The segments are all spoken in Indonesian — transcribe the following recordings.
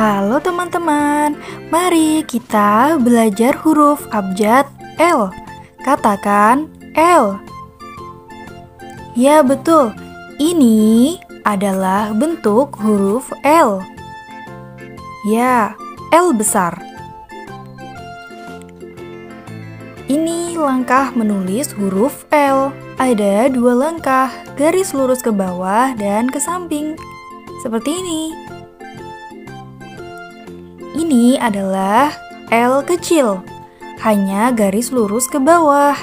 Halo teman-teman, mari kita belajar huruf abjad L. Katakan L. Ya betul, ini adalah bentuk huruf L. Ya, L besar. Ini langkah menulis huruf L. Ada dua langkah, garis lurus ke bawah dan ke samping. Seperti ini. Ini adalah L kecil, hanya garis lurus ke bawah.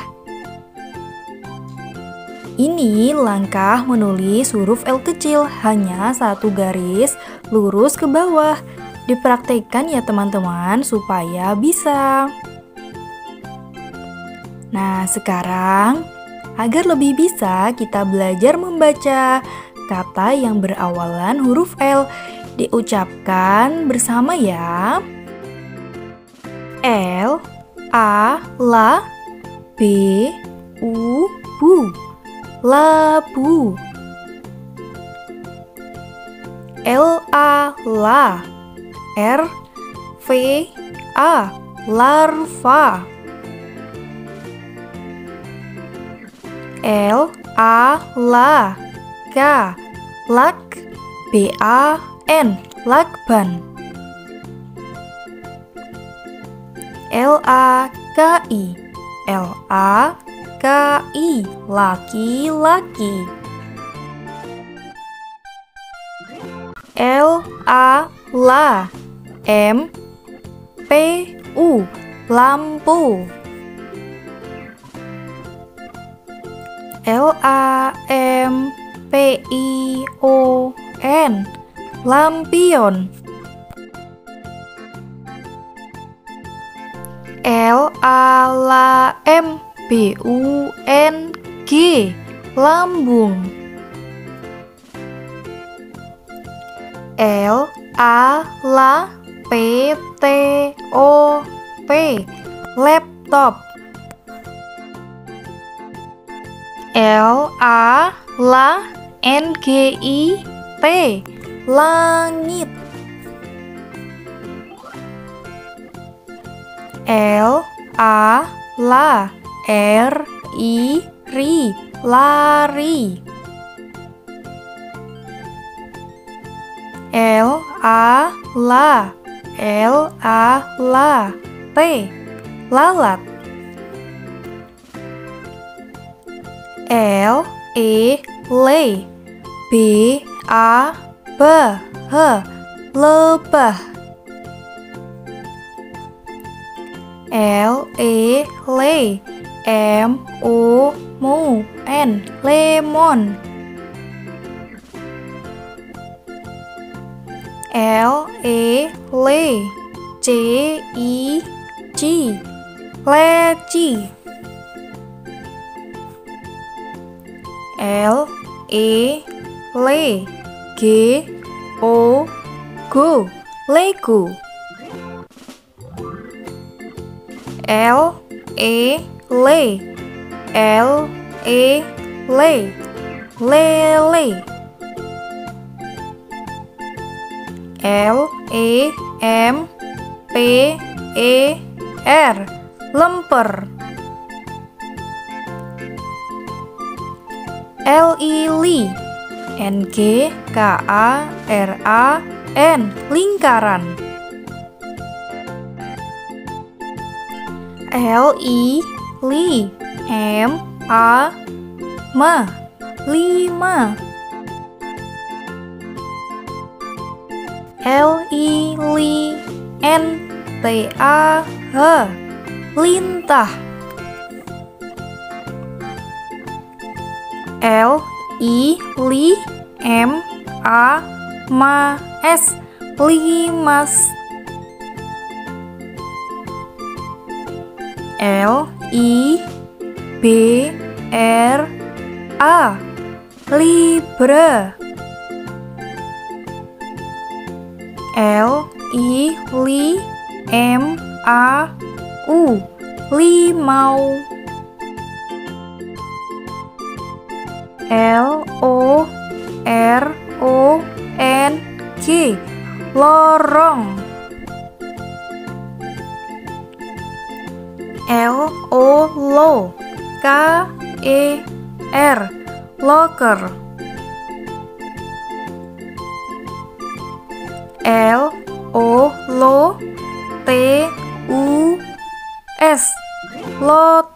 Ini langkah menulis huruf L kecil, hanya satu garis lurus ke bawah. Dipraktekkan ya teman-teman supaya bisa. Nah, sekarang agar lebih bisa kita belajar membaca kata yang berawalan huruf L diucapkan bersama ya. L A la B U bu labu L A la R V A larva L A la K lak B A N lakban L A K I. L A K I laki-laki. L A la M A lampion. L A L M B U N G. Lambung. L A L P T O P. Laptop. L A L N G I T langit. L A L R I ri lari. L A L L A L T lalat. L E le B A B H lebah L E le M O mu N. Lemon. L E le C I G. Leci. L E le G O go Lego. L E le L E le lele. L E M P E R. Lemper. L I li N G K A R A N lingkaran. L I li M A ma lima. L I li N T A H lintah. L I li M A ma S. Limas. L I B R A. Libra L I li M A U. Limau L O R O N G. Lorong. L O lo K E R. Locker. L O lo T U S. Lotus